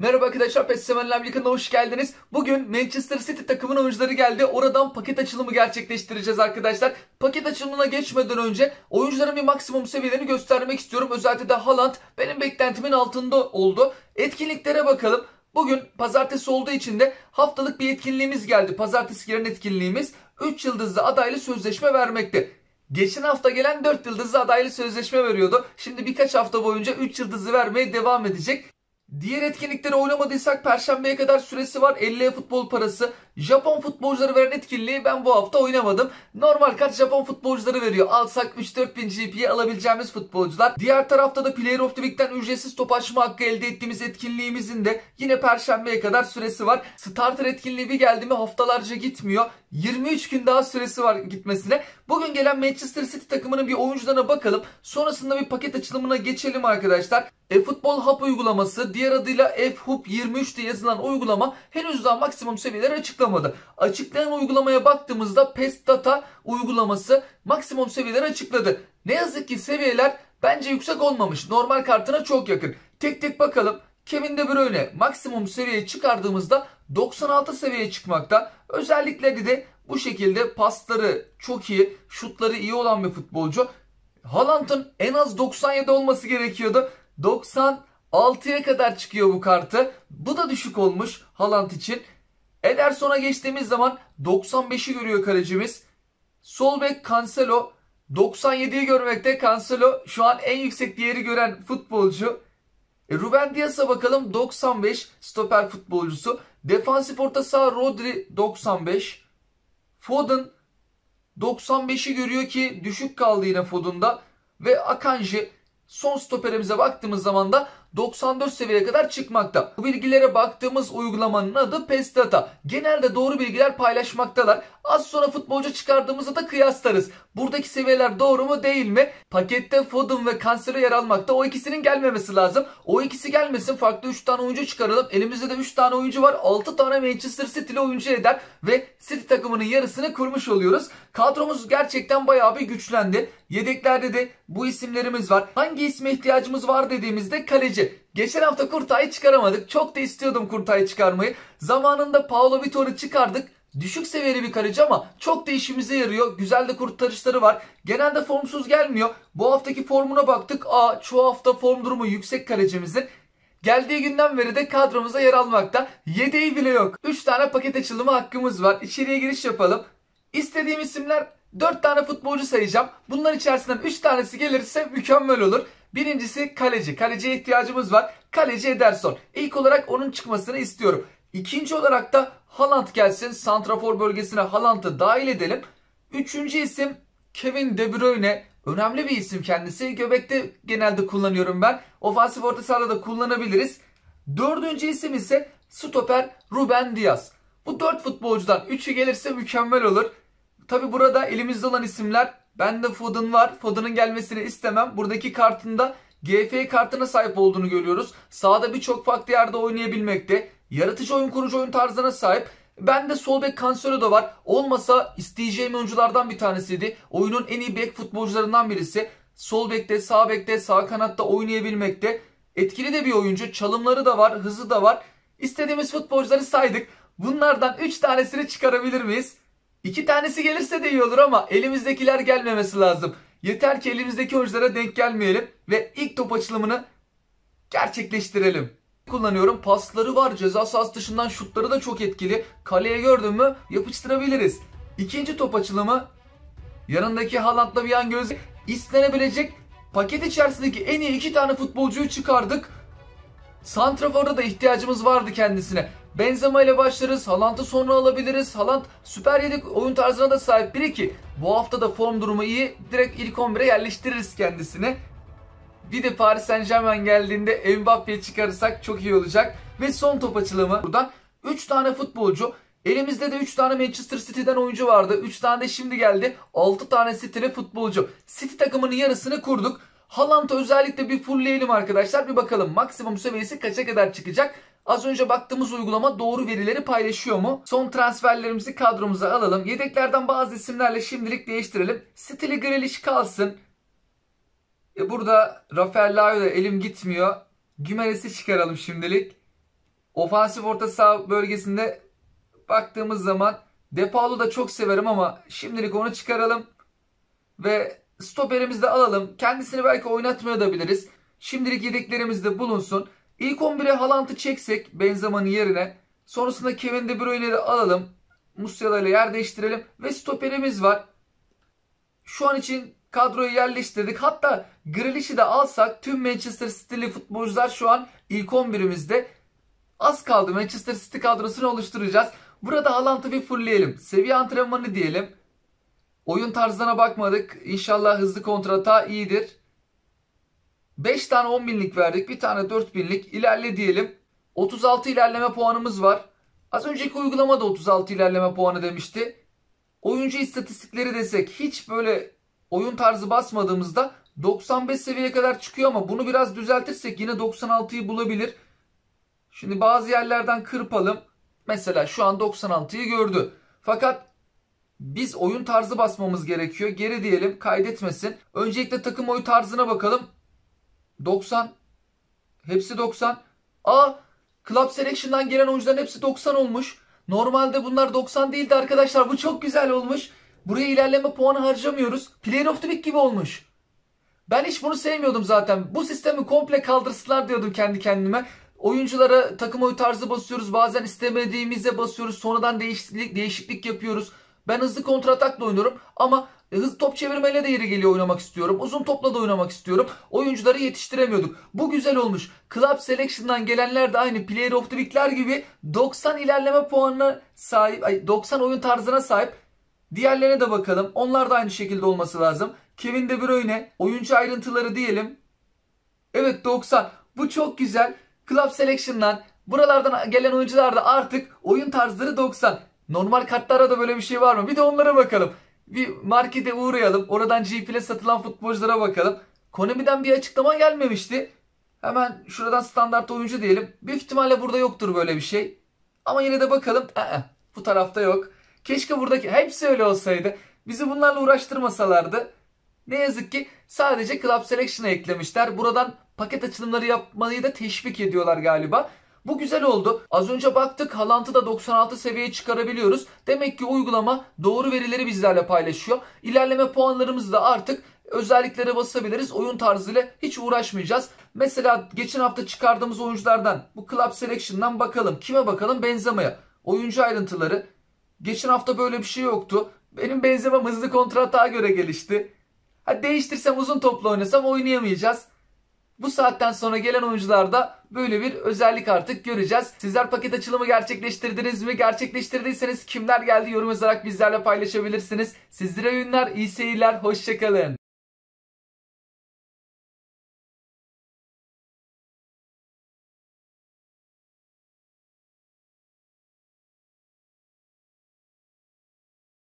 Merhaba arkadaşlar PES Sevenler Birliği'ne hoş geldiniz. Bugün Manchester City takımının oyuncuları geldi. Oradan paket açılımı gerçekleştireceğiz arkadaşlar. Paket açılımına geçmeden önce oyuncuların bir maksimum seviyelerini göstermek istiyorum. Özellikle de Haaland benim beklentimin altında oldu. Etkinliklere bakalım. Bugün pazartesi olduğu için de haftalık bir etkinliğimiz geldi. Pazartesi gelen etkinliğimiz 3 yıldızlı adaylı sözleşme vermekte. Geçen hafta gelen 4 yıldızlı adaylı sözleşme veriyordu. Şimdi birkaç hafta boyunca 3 yıldızı vermeye devam edecek. Diğer etkinlikleri oynamadıysak Perşembeye kadar süresi var. 50 futbol parası. Japon futbolcuları veren etkinliği ben bu hafta oynamadım. Normal kart Japon futbolcuları veriyor. Alsak 3-4 bin GP'ye alabileceğimiz futbolcular. Diğer tarafta da Player of the Week'ten ücretsiz top açma hakkı elde ettiğimiz etkinliğimizin de yine Perşembeye kadar süresi var. Starter etkinliği bir geldi mi haftalarca gitmiyor. 23 gün daha süresi var gitmesine. Bugün gelen Manchester City takımının bir oyuncularına bakalım. Sonrasında bir paket açılımına geçelim arkadaşlar. E-Futbol Hub uygulaması diğer adıyla F-Hub 23 diye yazılan uygulama henüz daha maksimum seviyeleri açıklamadı. Açıklayan uygulamaya baktığımızda PES Data uygulaması maksimum seviyeleri açıkladı. Ne yazık ki seviyeler bence yüksek olmamış. Normal kartına çok yakın. Tek tek bakalım. Kevin De Bruyne maksimum seviyeye çıkardığımızda 96 seviyeye çıkmakta. Özellikleri de bu şekilde pasları çok iyi, şutları iyi olan bir futbolcu. Haaland'ın en az 97 olması gerekiyordu. 96'ya kadar çıkıyor bu kartı. Bu da düşük olmuş Haaland için. Ederson'a geçtiğimiz zaman 95'i görüyor kalecimiz. Sol bek Cancelo 97'yi görmekte. Cancelo şu an en yüksek değeri gören futbolcu. E, Ruben Dias'a bakalım 95 stoper futbolcusu. Defansif orta saha Rodri 95. Foden 95'i görüyor ki düşük kaldı yine Foden'da. Ve Akanji son stoperimize baktığımız zaman da 94 seviyeye kadar çıkmakta. Bu bilgilere baktığımız uygulamanın adı PES Data. Genelde doğru bilgiler paylaşmaktalar. Az sonra futbolcu çıkardığımızda da kıyaslarız. Buradaki seviyeler doğru mu değil mi? Pakette Foden ve Cancelo yer almakta. O ikisinin gelmemesi lazım. O ikisi gelmesin. Farklı 3 tane oyuncu çıkaralım. Elimizde de 3 tane oyuncu var. 6 tane Manchester City'li oyuncu eder. Ve City takımının yarısını kurmuş oluyoruz. Kadromuz gerçekten bayağı bir güçlendi. Yedeklerde de bu isimlerimiz var. Hangi isme ihtiyacımız var dediğimizde kaleci. Geçen hafta Kurtay'ı çıkaramadık. Çok da istiyordum Kurtay'ı çıkarmayı. Zamanında Paolo Vitor'u çıkardık. Düşük seviyeli bir kaleci ama çok da işimize yarıyor. Güzel de kurtarışları var. Genelde formsuz gelmiyor. Bu haftaki formuna baktık. Aa çoğu hafta form durumu yüksek kalecimizin. Geldiği günden beri de kadromuza yer almakta. Yedeği bile yok. 3 tane paket açılımı hakkımız var. İçeriye giriş yapalım. İstediğim isimler 4 tane futbolcu sayacağım. Bunlar içerisinden 3 tanesi gelirse mükemmel olur. Birincisi kaleci. Kaleciye ihtiyacımız var. Kaleci Ederson. İlk olarak onun çıkmasını istiyorum. İkinci olarak da Haaland gelsin. Santrafor bölgesine Haaland'ı dahil edelim. Üçüncü isim Kevin De Bruyne. Önemli bir isim kendisi. Göbekte genelde kullanıyorum ben. Ofansif orta sahada da kullanabiliriz. Dördüncü isim ise stoper Ruben Diaz. Bu dört futbolcudan üçü gelirse mükemmel olur. Tabi burada elimizde olan isimler Bende Foden var. Foden'ın gelmesini istemem. Buradaki kartında GF kartına sahip olduğunu görüyoruz. Sağda birçok farklı yerde oynayabilmekte. Yaratıcı oyun kurucu oyun tarzına sahip. Bende sol bek Cancelo var. Olmasa isteyeceğim oyunculardan bir tanesiydi. Oyunun en iyi bek futbolcularından birisi. Sol bekte, sağ bekte, sağ kanatta oynayabilmekte. Etkili de bir oyuncu. Çalımları da var, hızı da var. İstediğimiz futbolcuları saydık. Bunlardan 3 tanesini çıkarabilir miyiz? İki tanesi gelirse de iyi olur ama elimizdekiler gelmemesi lazım. Yeter ki elimizdeki oyunculara denk gelmeyelim ve ilk top açılımını gerçekleştirelim. Kullanıyorum. Pasları var. Ceza sahası dışından şutları da çok etkili. Kaleye gördün mü yapıştırabiliriz. İkinci top açılımı yanındaki Haaland'la bir an göz istenebilecek paket içerisindeki en iyi iki tane futbolcuyu çıkardık. Santrafor'da da ihtiyacımız vardı kendisine. Benzema ile başlarız. Haaland'ı sonra alabiliriz. Haaland süper yedek oyun tarzına da sahip biri ki bu hafta da form durumu iyi. Direkt ilk 11'e yerleştiririz kendisini. Bir de Paris Saint Germain geldiğinde Mbappe'yi çıkarırsak çok iyi olacak. Ve son top açılımı. Buradan 3 tane futbolcu. Elimizde de 3 tane Manchester City'den oyuncu vardı. 3 tane de şimdi geldi. 6 tane City'li futbolcu. City takımının yarısını kurduk. Haaland'ı özellikle bir fullleyelim arkadaşlar. Bir bakalım maksimum seviyesi kaça kadar çıkacak. Az önce baktığımız uygulama doğru verileri paylaşıyor mu? Son transferlerimizi kadromuza alalım. Yedeklerden bazı isimlerle şimdilik değiştirelim. Stili Grealish kalsın. E burada Rafael Lao'da elim gitmiyor. Gümeles'i çıkaralım şimdilik. Ofansif orta saha bölgesinde baktığımız zaman Depalu da çok severim ama şimdilik onu çıkaralım. Ve stoperimizi de alalım. Kendisini belki oynatmayabiliriz. Şimdilik yedeklerimizde bulunsun. İlk 11'e Haaland'ı çeksek Benzema'nın yerine. Sonrasında Kevin De Bruyne'yi de alalım. Musiala ile yer değiştirelim. Ve stoperimiz var. Şu an için kadroyu yerleştirdik. Hatta Grealish'i de alsak tüm Manchester City'li futbolcular şu an ilk 11'imizde. Az kaldı Manchester City kadrosunu oluşturacağız. Burada Haaland'ı bir fullleyelim. Seviye antrenmanı diyelim. Oyun tarzına bakmadık. İnşallah hızlı kontrata iyidir. 5 tane 10 binlik verdik. Bir tane 4 binlik. İlerle diyelim. 36 ilerleme puanımız var. Az önceki uygulamada 36 ilerleme puanı demişti. Oyuncu istatistikleri desek hiç böyle oyun tarzı basmadığımızda 95 seviyeye kadar çıkıyor ama bunu biraz düzeltirsek yine 96'yı bulabilir. Şimdi bazı yerlerden kırpalım. Mesela şu an 96'yı gördü. Fakat biz oyun tarzı basmamız gerekiyor. Geri diyelim kaydetmesin. Öncelikle takım oyu tarzına bakalım. 90. Hepsi 90. Aa Club Selection'dan gelen oyuncuların hepsi 90 olmuş. Normalde bunlar 90 değildi arkadaşlar. Bu çok güzel olmuş. Buraya ilerleme puanı harcamıyoruz. Player of the Week gibi olmuş. Ben hiç bunu sevmiyordum zaten. Bu sistemi komple kaldırsınlar diyordum kendi kendime. Oyunculara takım oyu tarzı basıyoruz. Bazen istemediğimizde basıyoruz. Sonradan değişiklik, değişiklik yapıyoruz. Ben hızlı kontratakla oynuyorum ama hızlı top çevirmeyle de yeri geliyor oynamak istiyorum. Uzun topla da oynamak istiyorum. Oyuncuları yetiştiremiyorduk. Bu güzel olmuş. Club Selection'dan gelenler de aynı Player of the Week'ler gibi 90 ilerleme puanına sahip, 90 oyun tarzına sahip. Diğerlerine de bakalım. Onlar da aynı şekilde olması lazım. Kevin De Bruyne, oyuncu ayrıntıları diyelim. Evet 90. Bu çok güzel. Club Selection'dan buralardan gelen oyuncular da artık oyun tarzları 90. Normal kartlara da böyle bir şey var mı? Bir de onlara bakalım. Bir markete uğrayalım. Oradan GP'le satılan futbolculara bakalım. Konami'den bir açıklama gelmemişti. Hemen şuradan standart oyuncu diyelim. Büyük ihtimalle burada yoktur böyle bir şey. Ama yine de bakalım. Ee, bu tarafta yok. Keşke buradaki hepsi öyle olsaydı. Bizi bunlarla uğraştırmasalardı. Ne yazık ki sadece Club Selection'a eklemişler. Buradan paket açılımları yapmayı da teşvik ediyorlar galiba. Bu güzel oldu. Az önce baktık Haaland'ı da 96 seviyeye çıkarabiliyoruz. Demek ki uygulama doğru verileri bizlerle paylaşıyor. İlerleme puanlarımızı da artık özelliklere basabiliriz. Oyun tarzıyla hiç uğraşmayacağız. Mesela geçen hafta çıkardığımız oyunculardan bu Club Selection'dan bakalım. Kime bakalım? Benzema'ya. Oyuncu ayrıntıları. Geçen hafta böyle bir şey yoktu. Benim benzemem hızlı kontrata göre gelişti. Ha değiştirsem uzun topla oynasam oynayamayacağız. Bu saatten sonra gelen oyuncularda böyle bir özellik artık göreceğiz. Sizler paket açılımı gerçekleştirdiniz mi? Gerçekleştirdiyseniz kimler geldi yorum yazarak bizlerle paylaşabilirsiniz. Sizlere oyunlar, iyi seyirler, hoşçakalın.